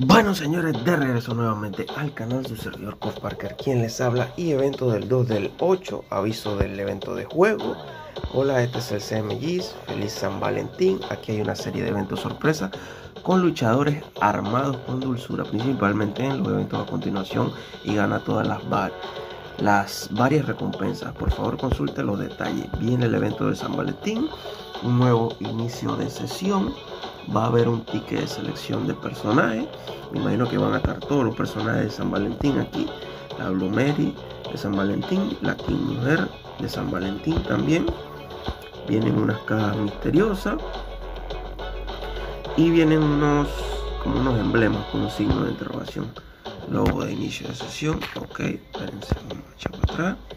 Bueno señores, de regreso nuevamente al canal su servidor Cof Parker, quien les habla y evento del 2 del 8, aviso del evento de juego. Hola, este es el CMGs, feliz San Valentín, aquí hay una serie de eventos sorpresa con luchadores armados con dulzura, principalmente en los eventos a continuación y gana todas las, las varias recompensas. Por favor consulte los detalles. Viene el evento de San Valentín, un nuevo inicio de sesión va a haber un ticket de selección de personajes. Me imagino que van a estar todos los personajes de San Valentín aquí. La Blue de San Valentín, la King Mujer de San Valentín también. Vienen unas cajas misteriosas. Y vienen unos como unos emblemas con un signo de interrogación. Logo de inicio de sesión. Ok, espérense, vamos a atrás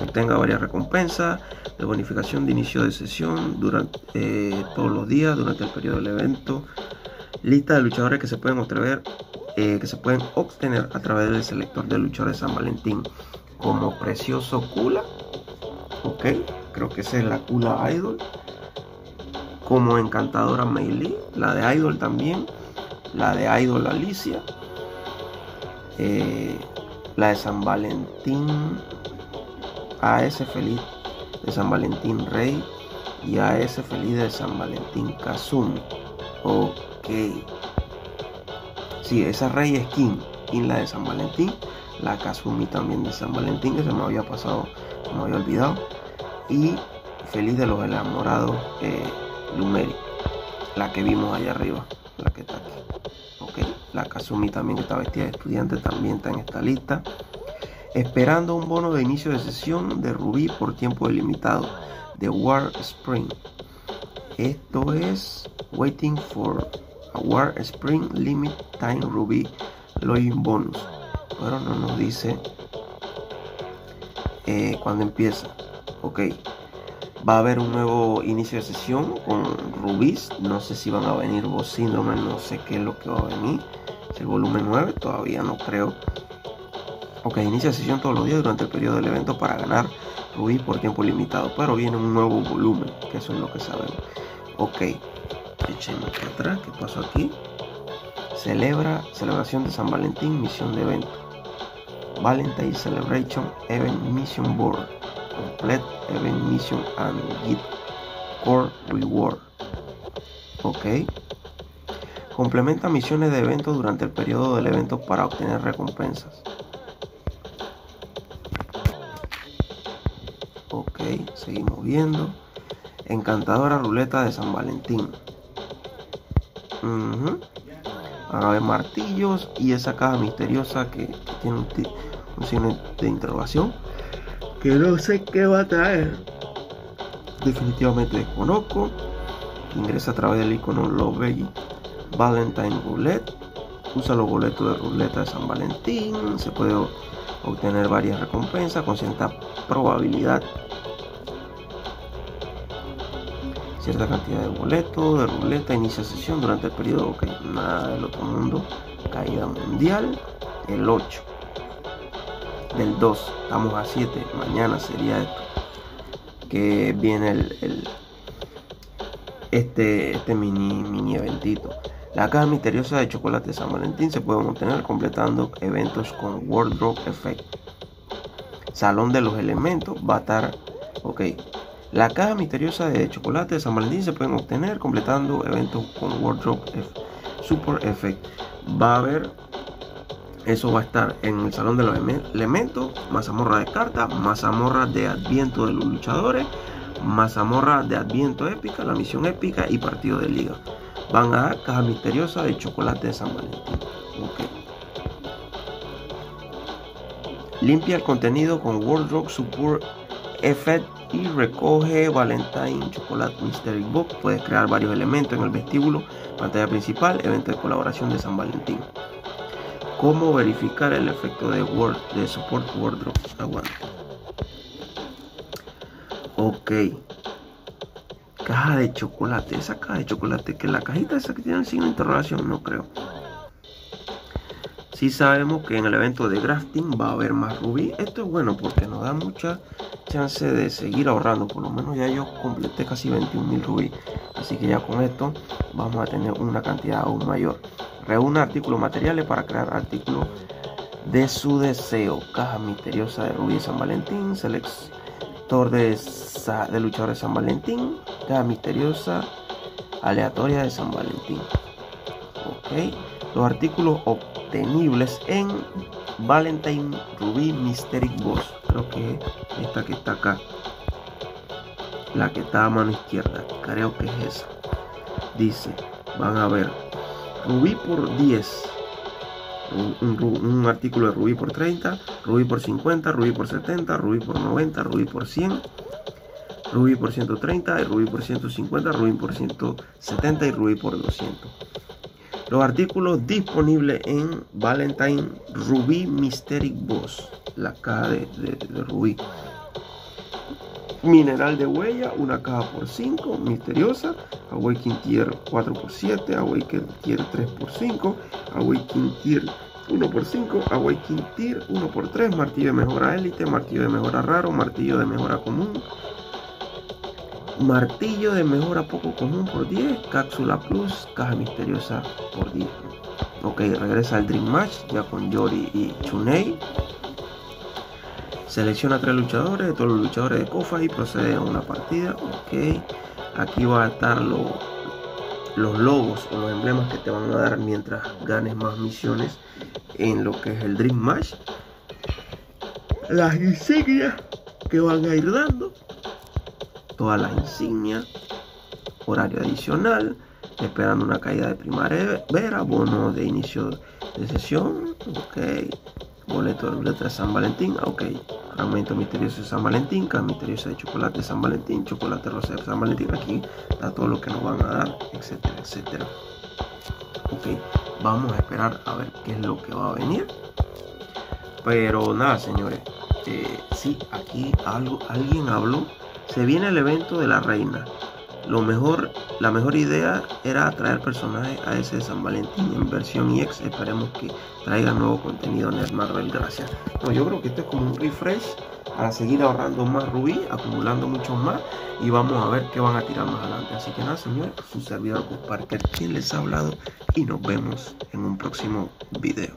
contenga varias recompensas de bonificación de inicio de sesión durante eh, todos los días durante el periodo del evento. Lista de luchadores que se pueden obtener eh, que se pueden obtener a través del selector de luchadores San Valentín como precioso Kula ok creo que esa es la Kula Idol como encantadora Meili la de Idol también la de Idol Alicia eh, la de San Valentín a ese feliz de San Valentín Rey y a ese feliz de San Valentín Kazumi. Ok. Sí, esa Rey es King. King la de San Valentín. La Kazumi también de San Valentín que se me había pasado, me había olvidado. Y feliz de los enamorados eh, Lumeri. La que vimos allá arriba. La que está aquí. Ok. La Kazumi también que está vestida de estudiante también está en esta lista esperando un bono de inicio de sesión de Rubí por tiempo delimitado de War Spring. Esto es Waiting for a War Spring Limit Time Ruby Login Bonus. Pero no nos dice eh, cuándo empieza. Ok. Va a haber un nuevo inicio de sesión con Rubis. No sé si van a venir vos síndrome, no sé qué es lo que va a venir. Es el volumen 9, todavía no creo Ok, inicia sesión todos los días durante el periodo del evento para ganar Rubí por tiempo limitado. Pero viene un nuevo volumen, que eso es lo que sabemos. Ok, echemos para atrás. ¿Qué pasó aquí? Celebra celebración de San Valentín, misión de evento. Valentine Celebration Event Mission Board. Complete Event Mission and Get Core Reward. Ok. Complementa misiones de evento durante el periodo del evento para obtener recompensas. Seguimos viendo. Encantadora ruleta de San Valentín. Ahora -huh. martillos y esa caja misteriosa que, tiene un, signo de interrogación. Que no sé qué va a traer. Definitivamente desconozco. Ingresa a través del icono Love Valentine Roulette. Usa los boletos de ruleta de San Valentín. Se puede obtener varias recompensas con cierta probabilidad. Cierta cantidad de boletos, de ruleta, inicia sesión durante el periodo que nada del otro mundo. Caída mundial, el 8 del 2, estamos a 7, mañana sería esto. Que viene el, este, este mini, mini eventito. La caja misteriosa de chocolate San Valentín se puede obtener completando eventos con Wardrobe Effect. Salón de los elementos va a estar. Ok. La caja misteriosa de chocolate de San Valentín se pueden obtener completando eventos con Wardrobe Super Effect. Va a haber. Eso va a estar en el salón de los elementos. Mazamorra de cartas. Mazamorra de adviento de los luchadores. Mazamorra de adviento épica. La misión épica y partido de liga van a caja misteriosa de chocolate de San Valentín. Limpia el contenido con Wardrobe Support Effect y recoge Valentine Chocolate Mystery Book. Puedes crear varios elementos en el vestíbulo, pantalla principal, evento de colaboración de San Valentín. ¿Cómo verificar el efecto de, Word, de Support Wardrobe? Aguanta. Ok caja de chocolate. Esa caja de chocolate, que la cajita esa que tiene el signo de interrogación, no creo. Si sabemos que en el evento de grafting va a haber más rubí. Esto es bueno porque nos da mucha chance de seguir ahorrando. Por lo menos ya yo completé casi 21 mil rubí. Así que ya con esto vamos a tener una cantidad aún mayor. Reúne artículos materiales para crear artículos de su deseo. Caja misteriosa de Rubí San Valentín. Selector de, de luchadores de San Valentín. Caja misteriosa aleatoria de San Valentín. Ok. Los artículos obtenibles en Valentine Ruby Mysteric Boss. Creo que esta que está acá. La que está a mano izquierda. Creo que es esa. Dice, van a ver. Rubí por 10. Un, artículo de rubí por 30, rubí por 50, rubí por 70, rubí por 90, rubí por 100, rubí por 130, y rubí por 150, rubí por 170 y rubí por 200. Los artículos disponibles en Valentine Ruby Mysteric Boss, la caja de, de, Rubí. Mineral de huella, una caja por 5, misteriosa. Awakening Tier 4 por 7, Awakening Tier 3 por 5, Awakening Tier 1 por 5, Awakening Tier 1 por 3, martillo de mejora élite, martillo de mejora raro, martillo de mejora común, Martillo de mejora poco común por 10. Cápsula Plus, caja misteriosa por 10. Ok, regresa al Dream Match ya con Yori y Chunei. Selecciona tres luchadores, todos los luchadores de Kofa y procede a una partida. Ok, aquí va a estar los logos o los emblemas que te van a dar mientras ganes más misiones en lo que es el Dream Match. Las insignias que van a ir dando todas las insignias, horario adicional, esperando una caída de primavera, bono de inicio de sesión, ok, boleto de San Valentín, ok, fragmento misterioso de San Valentín, can misteriosa de chocolate de San Valentín, chocolate rosa de San Valentín, aquí está todo lo que nos van a dar, etcétera, etcétera. Ok, vamos a esperar a ver qué es lo que va a venir. Pero nada, señores, eh, sí, aquí algo, alguien habló se viene el evento de la reina. Lo mejor, la mejor idea era traer personajes a ese de San Valentín en versión EX. Esperemos que traiga nuevo contenido en el Marvel. Gracias. No, yo creo que esto es como un refresh para seguir ahorrando más rubí, acumulando muchos más y vamos a ver qué van a tirar más adelante. Así que nada, señor, su servidor Parker, quien les ha hablado y nos vemos en un próximo video.